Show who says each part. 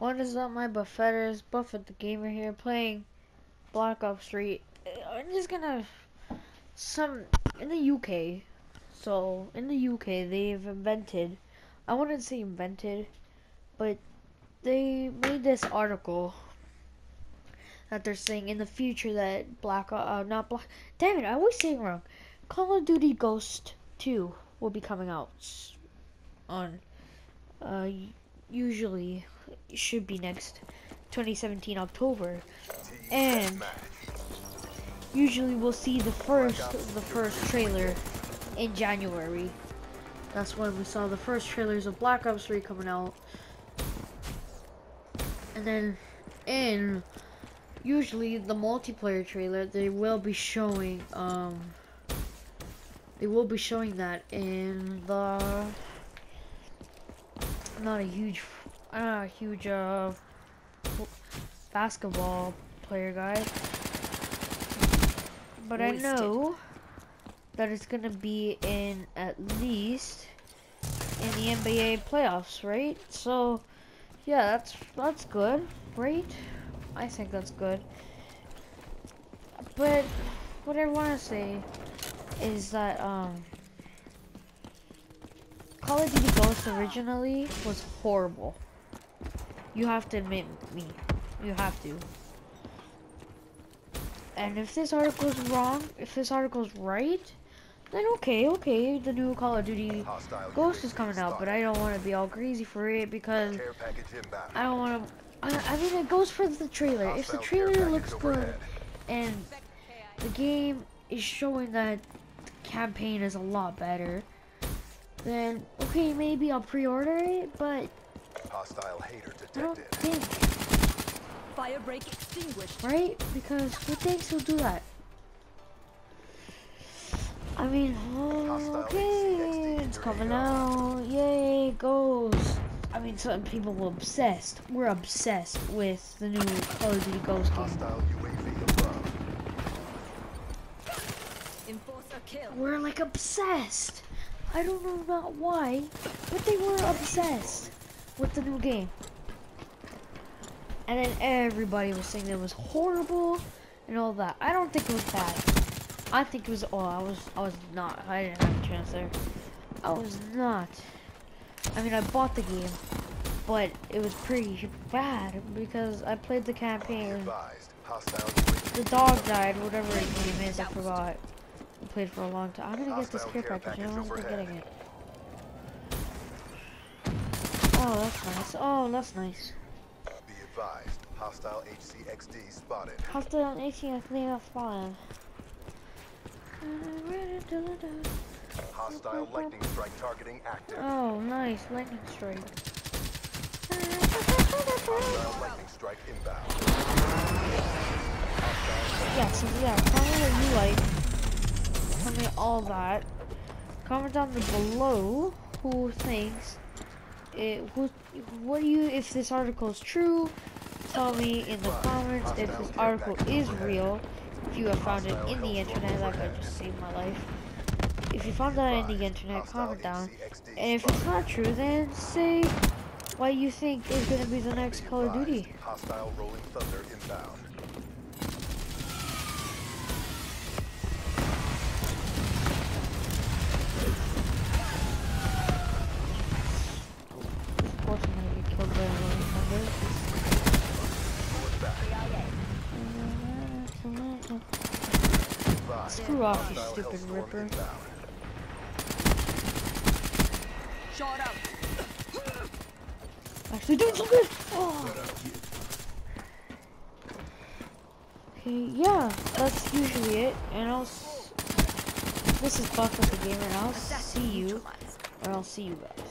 Speaker 1: What is up, my Buffetters? Buffett the Gamer here, playing Black Ops 3. Uh, I'm just gonna... Some... In the UK, so, in the UK, they've invented... I wouldn't say invented, but they made this article that they're saying in the future that Black... Uh, not Black... Damn it, I always say it wrong. Call of Duty Ghost 2 will be coming out on... Uh, usually should be next 2017 October. And usually we'll see the first the first trailer in January. That's when we saw the first trailers of Black Ops 3 coming out. And then in usually the multiplayer trailer they will be showing um they will be showing that in the not a huge I'm not a huge uh, basketball player guy, but I know that it's gonna be in at least in the NBA playoffs, right? So yeah, that's that's good, right? I think that's good. But what I want to say is that um, Call of Duty Ghosts originally was horrible. You have to admit me. You have to. And if this article is wrong, if this article is right, then okay, okay, the new Call of Duty Ghost is coming out, but I don't want to be all crazy for it because I don't want to. I, I mean, it goes for the trailer. If the trailer looks good and the game is showing that the campaign is a lot better, then okay, maybe I'll pre-order it, but Hostile H.A.T.R. detected. I don't think. Fire break extinguished. Right? Because who thinks he'll do that? I mean, okay, it's coming out. Yay, goes. I mean, some people were obsessed. We're obsessed with the new Call of Duty Ghost game. We're like obsessed. I don't know about why, but they were obsessed with the new game. And then everybody was saying it was horrible and all that. I don't think it was bad. I think it was oh I was I was not I didn't have a chance there. I was not. I mean I bought the game, but it was pretty bad because I played the campaign. The dog died, whatever his name is, I forgot. Played for a long time. I'm gonna get this care package, you know, I'm getting it. Oh, that's nice. Oh, that's nice. Be advised, hostile HCXD spotted. Hostile HCXD spotted. Hostile lightning strike targeting active. Oh, nice. Lightning strike. Hostile lightning strike inbound. Yeah, so yeah, comment what you like. Comment all that. Comment down below who thinks it, what, what do you, if this article is true, tell me in the comments if this article is real, if you have found it in the internet, like I just saved my life. If you found that in the internet, comment down. And if it's not true, then say why you think is going to be the next Call of Duty. Hostile rolling thunder inbound. Screw off, you stupid ripper. Shot out. Actually doing so good. Oh. Okay, yeah, that's usually it. And I'll. this is Buff with the Gamer, and I'll see you, or I'll see you guys.